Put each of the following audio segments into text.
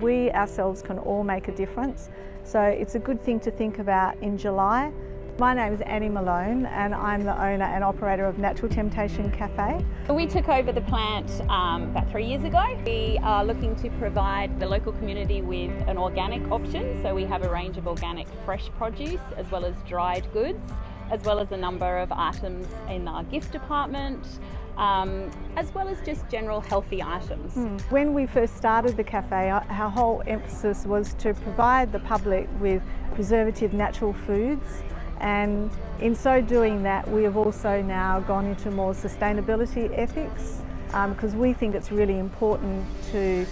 We ourselves can all make a difference, so it's a good thing to think about in July. My name is Annie Malone and I'm the owner and operator of Natural Temptation Cafe. We took over the plant um, about three years ago. We are looking to provide the local community with an organic option, so we have a range of organic fresh produce as well as dried goods, as well as a number of items in our gift department. Um, as well as just general healthy items. Mm. When we first started the cafe, our, our whole emphasis was to provide the public with preservative natural foods and in so doing that we have also now gone into more sustainability ethics because um, we think it's really important to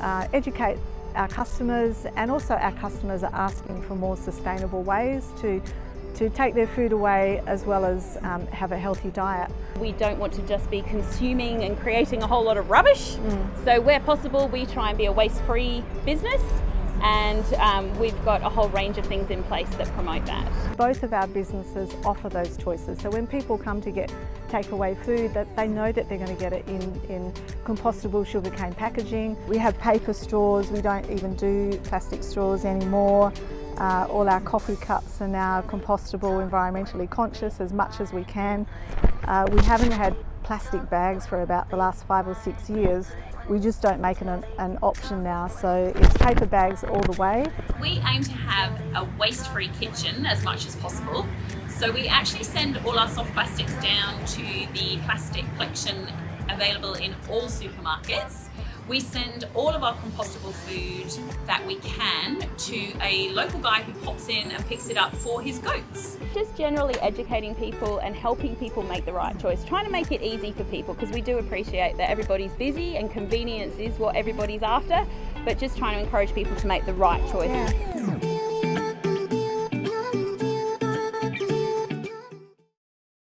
uh, educate our customers and also our customers are asking for more sustainable ways to to take their food away as well as um, have a healthy diet. We don't want to just be consuming and creating a whole lot of rubbish. Mm. So where possible we try and be a waste-free business and um, we've got a whole range of things in place that promote that. Both of our businesses offer those choices. So when people come to get takeaway food, that they know that they're going to get it in, in compostable sugarcane packaging. We have paper straws, we don't even do plastic straws anymore. Uh, all our coffee cups are now compostable, environmentally conscious as much as we can. Uh, we haven't had plastic bags for about the last five or six years. We just don't make it an, an, option now, so it's paper bags all the way. We aim to have a waste-free kitchen as much as possible. So we actually send all our soft plastics down to the plastic collection available in all supermarkets. We send all of our compostable food that we can to a local guy who pops in and picks it up for his goats. Just generally educating people and helping people make the right choice, trying to make it easy for people because we do appreciate that everybody's busy and convenience is what everybody's after, but just trying to encourage people to make the right choice. Yeah.